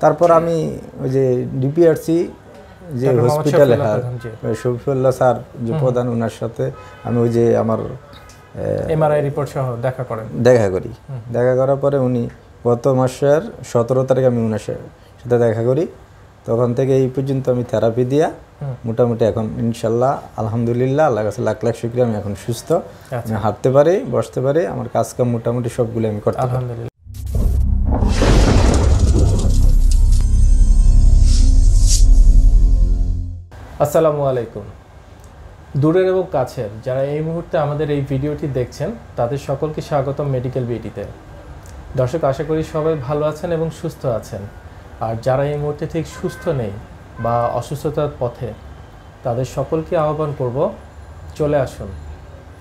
তারপর আমি ওই যে ডিপিআরসি যে হসপিটালে শফিউল্লাহ স্যার যে প্রধান ওনার সাথে আমি ওই যে আমার এমআরআই রিপোর্ট সহ দেখা করেন। দেখা করি। দেখা করার পরে উনি গত মাসের সতেরো তারিখ আমি ওনার সা- সাথে দেখা করি। তখন থেকে এই পর্যন্ত আমি থেরাপি দিয়া মোটামুটি এখন ইনশাল্লাহ আলহামদুলিল্লাহ আল্লাহ কাছে লাখ লাখ শুক্রিয়া আমি এখন সুস্থ। আচ্ছা। আমি হাঁটতে পারি বসতে পারি আমার কাজকাম মোটামুটি সবগুলো আমি করতে পারি। আসসালামু আলাইকুম। দূরের এবং কাছের যারা এই মুহূর্তে আমাদের এই ভিডিওটি দেখছেন, তাদের সকলকে স্বাগতম মেডিকেল বিটিতে। দর্শক, আশা করি সবাই ভালো আছেন এবং সুস্থ আছেন। আর যারা এই মুহূর্তে ঠিক সুস্থ নেই বা অসুস্থতার পথে, তাদের সকলকে আহ্বান করব, চলে আসুন।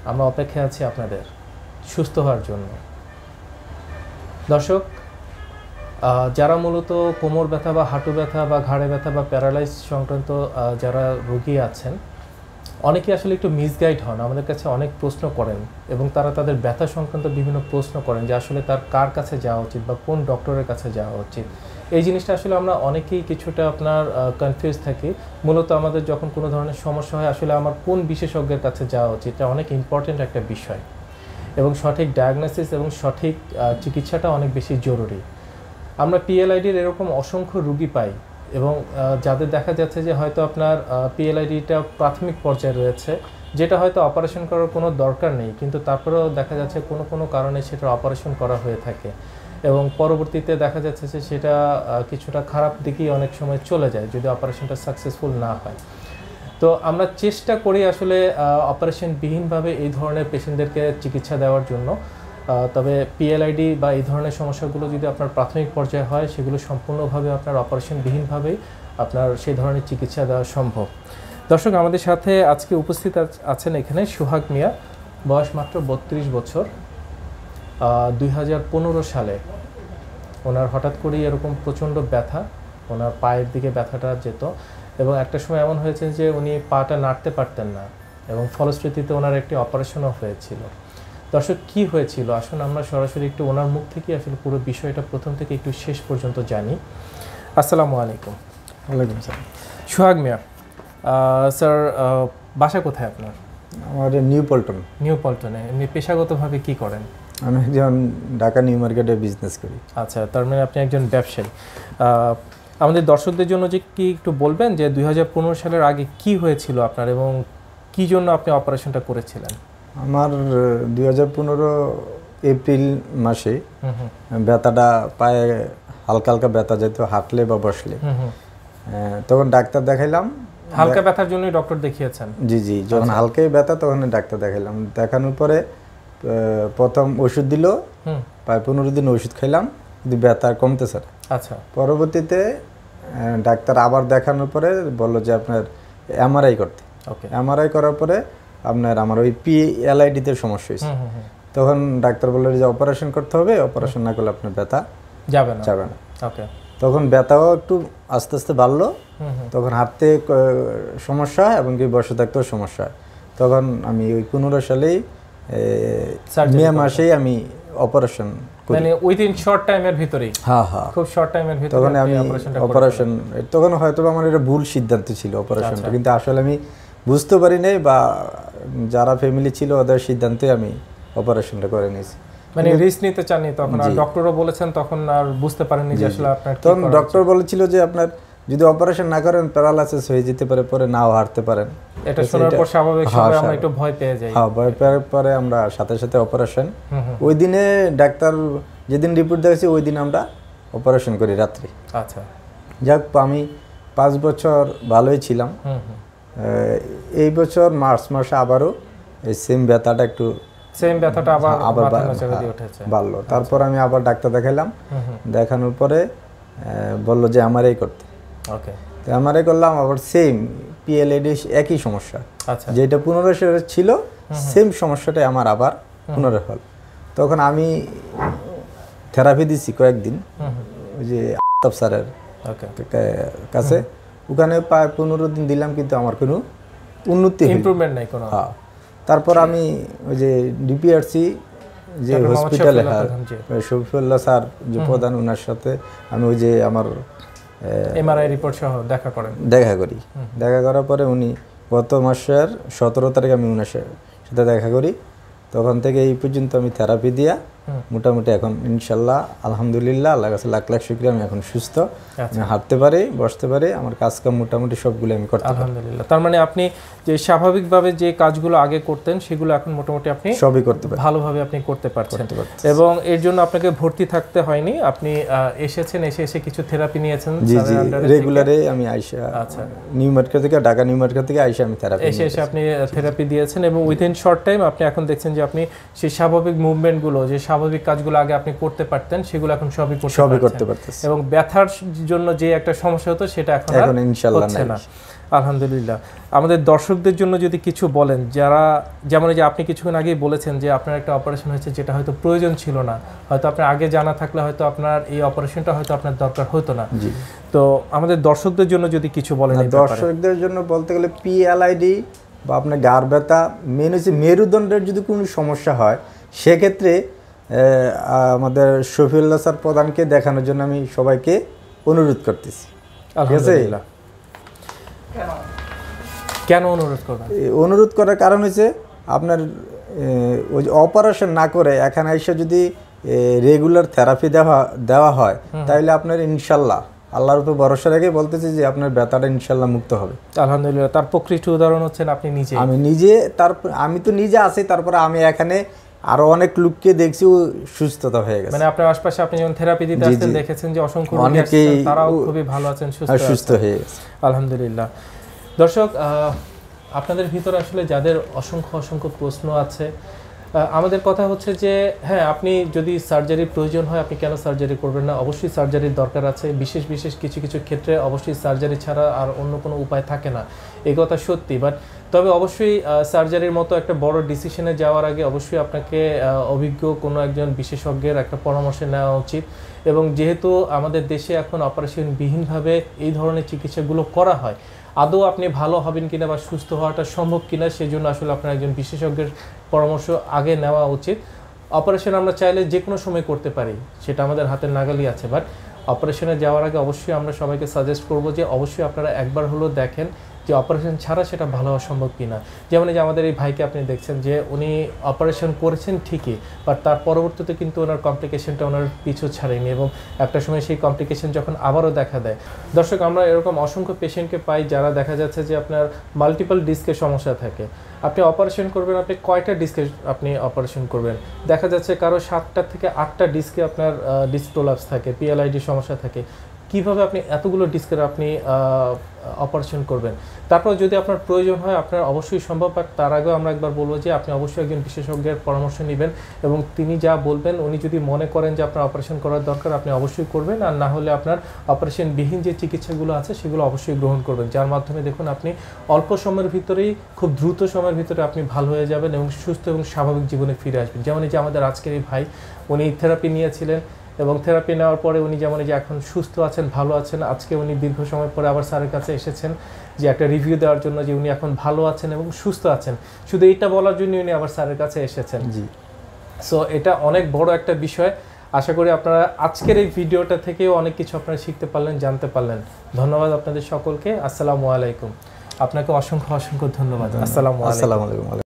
আমরা অপেক্ষায় আছি আপনাদের সুস্থ হওয়ার জন্য। দর্শক যারা মূলত কোমর ব্যথা বা হাঁটু ব্যথা বা ঘাড়ে ব্যথা বা প্যারালাইজ সংক্রান্ত যারা রোগী আছেন, অনেকে আসলে একটু মিসগাইড হন। আমাদের কাছে অনেক প্রশ্ন করেন এবং তারা তাদের ব্যথা সংক্রান্ত বিভিন্ন প্রশ্ন করেন যে আসলে তার কার কাছে যাওয়া উচিত বা কোন ডক্টরের কাছে যাওয়া উচিত। এই জিনিসটা আসলে আমরা অনেকেই কিছুটা আপনার কনফিউজ থাকি। মূলত আমাদের যখন কোনো ধরনের সমস্যা হয়, আসলে আমার কোন বিশেষজ্ঞের কাছে যাওয়া উচিত, এটা অনেক ইম্পর্টেন্ট একটা বিষয়। এবং সঠিক ডায়াগনোসিস এবং সঠিক চিকিৎসাটা অনেক বেশি জরুরি। আমরা পিএলআইডির এরকম অসংখ্য রুগী পাই এবং যাদের দেখা যাচ্ছে যে হয়তো আপনার পিএলআইডিটা প্রাথমিক পর্যায়ে রয়েছে, যেটা হয়তো অপারেশন করার কোনো দরকার নেই, কিন্তু তারপরেও দেখা যাচ্ছে কোনো কোনো কারণে সেটা অপারেশন করা হয়ে থাকে। এবং পরবর্তীতে দেখা যাচ্ছে যে সেটা কিছুটা খারাপ দিকেই অনেক সময় চলে যায় যদি অপারেশনটা সাকসেসফুল না হয়। তো আমরা চেষ্টা করি আসলে অপারেশন বিহীনভাবে এই ধরনের পেশেন্টদেরকে চিকিৎসা দেওয়ার জন্য। তবে পিএলআইডি বা এই ধরনের সমস্যাগুলো যদি আপনার প্রাথমিক পর্যায়ে হয়, সেগুলো সম্পূর্ণভাবে আপনার অপারেশন বিহীনভাবেই আপনার সেই ধরনের চিকিৎসা দেওয়া সম্ভব। দর্শক, আমাদের সাথে আজকে উপস্থিত আছেন এখানে সুহাগ মিয়া। বয়স মাত্র বত্রিশ বছর। দুই হাজার পনেরো সালে ওনার হঠাৎ করেই এরকম প্রচণ্ড ব্যথা, ওনার পায়ের দিকে ব্যথাটা যেত এবং একটা সময় এমন হয়েছে যে উনি পাটা নাড়তে পারতেন না এবং ফলশ্রুতিতে ওনার একটি অপারেশনও হয়েছিল। দর্শক কি হয়েছিল? আসুন আমরা সরাসরি একটু ওনার মুখ থেকে আসলে পুরো বিষয়টা প্রথম থেকে একটু শেষ পর্যন্ত জানি। আসসালামু আলাইকুম। ওয়ালাইকুম সালাম সোহাগ মিয়া স্যার বাসা কোথায় আপনার? আমার নিউ পল্টন। নিউ পল্টনে। এমনি পেশাগতভাবে কি করেন? আমি একজন ঢাকা নিউ মার্কেটে বিজনেস করি। আচ্ছা তার মানে আপনি একজন ব্যবসায়ী। আমাদের দর্শকদের জন্য যে কি একটু বলবেন যে দু হাজার পনেরো সালের আগে কি হয়েছিল আপনার এবং কি জন্য আপনি অপারেশনটা করেছিলেন? আমার দুই হাজার পনেরো এপ্রিল মাসে ব্যথাটা পায়ে হালকা হালকা ব্যথা যেত হাঁটলে বা বসলে। তখন ডাক্তার দেখাইলাম। হালকা ব্যথার জন্যই ডক্টর দেখিয়েছেন? জি জি যখন হালকাই ব্যথা তখন ডাক্তার দেখাইলাম। দেখানোর পরে প্রথম ওষুধ দিল প্রায় পনেরো দিন ওষুধ খাইলাম কিন্তু ব্যথা কমতেছে না। আচ্ছা। পরবর্তীতে ডাক্তার আবার দেখানোর পরে বলল যে আপনার এমআরআই করতে। ওকে। এমআরআই করার পরে আপনার আমার ওই পি এলআইডিতে সমস্যা হয়েছে। তখন ডাক্তার বলল যে অপারেশন করতে হবে অপারেশন না করলে আপনার ব্যথা যাবে না। যাবে না। ওকে। তখন ব্যথাও একটু আস্তে আস্তে বাড়লো। তখন হাঁটতে সমস্যা হয় এবং কি বসে থাকতেও সমস্যা তখন আমি ওই পনেরো সালেই মে মাসেই আমি অপারেশন মানে উইদিন শর্ট টাইমের ভিতরেই? হ্যাঁ হ্যাঁ। খুব শর্ট টাইমের ভিতরে তখন আমি অপারেশন তখন হয়তো আমার এটা ভুল সিদ্ধান্ত ছিল অপারেশনটা আচ্ছা। কিন্তু আসলে আমি বুঝতে পারি নাই বা যারা ফ্যামিলি ছিল ওদের সিদ্ধান্তে আমি অপারেশনটা করে নিয়েছি। মানে রিস্ক নিতে চাননি তখন আর ডক্টরও বলেছেন তখন আর বুঝতে পারেননি যে আসলে আপনার তখন ডক্টর বলেছিল যে আপনার যদি অপারেশন না করেন প্যারালাইসিস হয়ে যেতে পারে পরে নাও হারতে পারেন। এটা শোনার পর স্বাভাবিক আমরা একটু ভয় পেয়ে যাই। হ্যাঁ ভয় পাওয়ার পরে আমরা সাথে সাথে অপারেশন ওই দিনে ডাক্তার যেদিন রিপোর্ট দেখেছি ওই দিন আমরা অপারেশন করি রাত্রি। আচ্ছা। যাক আমি পাঁচ বছর ভালোই ছিলাম। এই বছর মার্চ মাসে আবারও এই সেম ব্যথাটা একটু সেম ব্যথাটা আবার আবার হ্যাঁ, বাড়লো। তারপর আমি আবার ডাক্তার হুম দেখানোর পরে বলল যে এই করতে। ওকে। তো আমারই করলাম আবার সেম পিএলএডি একই সমস্যা। আচ্ছা। যেটা পুনরায় ছিল সেম সমস্যাটাই আমার আবার পুনরায় হল। তখন আমি থেরাপি দিছি কয়েকদিন। ওই যে আফতাব স্যারের ওকে। কাছে। ওখানে প্রায় পনেরো দিন দিলাম কিন্তু আমার কোনো উন্নতি। ইমপ্রুভমেন্ট নাই কোনো। হ্যাঁ। তারপর আমি ওই যে ডিপিআরসি যে হসপিটালে শফিউল্লাহ হ্যাঁ শফিউল্লাহ স্যার যে প্রধান ওনার সাথে আমি ওই যে আমার এমআরআই রিপোর্ট সহ দেখা করেন। দেখা করি। দেখা করার পরে উনি গত মাসের সতেরো তারিখ আমি উনার সাথে দেখা করি। তখন থেকে এই পর্যন্ত আমি থেরাপি দিয়া মোটামুটি এখন ইনশাল্লাহ আলহামদুলিল্লাহ আল্লাহ কাছে লাখ লাখ শুক্রিয়া আমি এখন সুস্থ। আমি হাঁটতে পারি বসতে পারি আমার কাজ কাম মোটামুটি সবগুলো আমি করতে আলহামদুলিল্লাহ। তার মানে আপনি যে স্বাভাবিকভাবে যে কাজগুলো আগে করতেন সেগুলো এখন মোটামুটি আপনি সবই করতে পারি। ভালোভাবে আপনি করতে পারছেন। এবং এর জন্য আপনাকে ভর্তি থাকতে হয়নি। আপনি এসেছেন এসে এসে কিছু থেরাপি নিয়েছেন জি জি রেগুলারে আমি আইসা আচ্ছা। নিউ মার্কেট থেকে ঢাকা নিউ মার্কেট থেকে আইসা আমি থেরাপি এসে এসে আপনি থেরাপি দিয়েছেন এবং উইথিন শর্ট টাইম আপনি এখন দেখছেন যে আপনি সেই স্বাভাবিক মুভমেন্টগুলো যে স্বাভাবিক কাজগুলো আগে আপনি করতে পারতেন সেগুলো এখন সবই করতে সবই করতে পারতেছি। এবং ব্যথার জন্য যে একটা সমস্যা হতো সেটা এখন এখন ইনশাল্লাহ নাই। না। আলহামদুলিল্লাহ। আমাদের দর্শকদের জন্য যদি কিছু বলেন যারা যেমন যে আপনি কিছুক্ষণ আগেই বলেছেন যে আপনার একটা অপারেশন হয়েছে যেটা হয়তো প্রয়োজন ছিল না হয়তো আপনার আগে জানা থাকলে হয়তো আপনার এই অপারেশনটা হয়তো আপনার দরকার হতো না। জি। তো আমাদের দর্শকদের জন্য যদি কিছু বলেন। দর্শকদের জন্য বলতে গেলে পিএলআইডি বা আপনার গার ব্যথা মেন হচ্ছে মেরুদণ্ডের যদি কোনো সমস্যা হয় সেক্ষেত্রে আমাদের শফিউল্লাহ স্যার প্রধানকে দেখানোর জন্য আমি সবাইকে অনুরোধ করতেছি। আলহামদুলিল্লাহ। কেন অনুরোধ করবেন? অনুরোধ করার কারণ হচ্ছে আপনার ওই যে অপারেশন না করে এখানে এসে যদি রেগুলার থেরাপি দেওয়া দেওয়া হয় তাহলে আপনার ইনশাল্লাহ আল্লাহর উপর ভরসা রেখে বলতেছি যে আপনার ব্যথাটা ইনশাল্লাহ মুক্ত হবে। আলহামদুলিল্লাহ তার প্রকৃষ্ট উদাহরণ হচ্ছেন আপনি নিজে। আমি নিজে তারপর আমি তো নিজে আছি তারপরে আমি এখানে আরও অনেক লোককে দেখছি ও সুস্থতা হয়ে গেছে। মানে আপনার আশপাশে আপনি যখন থেরাপি দিতে জি, আসছেন দেখেছেন যে অসংখ্য অনেকেই তারাও খুবই ভালো আছেন সুস্থ সুস্থ হয়ে গেছে। আলহামদুলিল্লাহ। দর্শক আহ, আপনাদের ভিতরে আসলে যাদের অসংখ্য অসংখ্য প্রশ্ন আছে আমাদের কথা হচ্ছে যে হ্যাঁ আপনি যদি সার্জারির প্রয়োজন হয়, আপনি কেন সার্জারি করবেন না? অবশ্যই সার্জারির দরকার আছে। বিশেষ বিশেষ কিছু কিছু ক্ষেত্রে অবশ্যই সার্জারি ছাড়া আর অন্য কোনো উপায় থাকে না। এই কথা সত্যি। বাট তবে অবশ্যই সার্জারির মতো একটা বড় ডিসিশনে যাওয়ার আগে অবশ্যই আপনাকে অভিজ্ঞ কোনো একজন বিশেষজ্ঞের একটা পরামর্শ নেওয়া উচিত। এবং যেহেতু আমাদের দেশে এখন অপারেশনবিহীনভাবে এই ধরনের চিকিৎসাগুলো করা হয় আদৌ আপনি ভালো হবেন কিনা বা সুস্থ হওয়াটা সম্ভব কিনা সেই জন্য আসলে আপনার একজন বিশেষজ্ঞের পরামর্শ আগে নেওয়া উচিত। অপারেশন আমরা চাইলে যে কোনো সময় করতে পারি, সেটা আমাদের হাতের নাগালই আছে বাট অপারেশনে যাওয়ার আগে অবশ্যই আমরা সবাইকে সাজেস্ট করব যে অবশ্যই আপনারা একবার হলেও দেখেন যে অপারেশন ছাড়া সেটা ভালো হওয়া সম্ভব কিনা। যেমন যে আমাদের এই ভাইকে আপনি দেখছেন যে উনি অপারেশন করেছেন ঠিকই বাট তার পরবর্তীতে কিন্তু ওনার কমপ্লিকেশনটা ওনার পিছু ছাড়েনি এবং একটা সময় সেই কমপ্লিকেশন যখন আবারও দেখা দেয়। দর্শক, আমরা এরকম অসংখ্য পেশেন্টকে পাই যারা দেখা যাচ্ছে যে আপনার মাল্টিপল ডিস্কের সমস্যা থাকে। আপনি অপারেশন করবেন, আপনি কয়টা ডিস্কে আপনি অপারেশন করবেন? দেখা যাচ্ছে কারও সাতটা থেকে আটটা ডিস্কে আপনার ডিস্ক প্রোলাপস থাকে পিএলআইডি সমস্যা থাকে। কীভাবে আপনি এতগুলো ডিস্কের আপনি অপারেশন করবেন? তারপর যদি আপনার প্রয়োজন হয়, আপনার অবশ্যই সম্ভব বাট তার আগেও আমরা একবার বলব যে আপনি অবশ্যই একজন বিশেষজ্ঞের পরামর্শ নেবেন এবং তিনি যা বলবেন, উনি যদি মনে করেন যে আপনার অপারেশন করার দরকার, আপনি অবশ্যই করবেন। আর না হলে আপনার অপারেশনবিহীন যে চিকিৎসাগুলো আছে, সেগুলো অবশ্যই গ্রহণ করবেন। যার মাধ্যমে দেখুন, আপনি অল্প সময়ের ভিতরেই, খুব দ্রুত সময়ের ভিতরে আপনি ভালো হয়ে যাবেন এবং সুস্থ এবং স্বাভাবিক জীবনে ফিরে আসবেন। যেমন এই যে আমাদের আজকের এই ভাই, উনি থেরাপি নিয়েছিলেন। এবং থেরাপি নেওয়ার পরে উনি যেমন যে এখন সুস্থ আছেন ভালো আছেন আজকে উনি দীর্ঘ সময় পরে আবার স্যারের কাছে এসেছেন যে একটা রিভিউ দেওয়ার জন্য যে উনি এখন ভালো আছেন এবং সুস্থ আছেন। শুধু এটা বলার জন্য উনি আবার স্যারের কাছে এসেছেন। জি। সো এটা অনেক বড় একটা বিষয়। আশা করি আপনারা আজকের এই ভিডিওটা থেকেও অনেক কিছু আপনারা শিখতে পারলেন জানতে পারলেন। ধন্যবাদ আপনাদের সকলকে। আসসালামু আলাইকুম। আপনাকে অসংখ্য অসংখ্য ধন্যবাদ। আসসালামু আসসালামু আলাইকুম।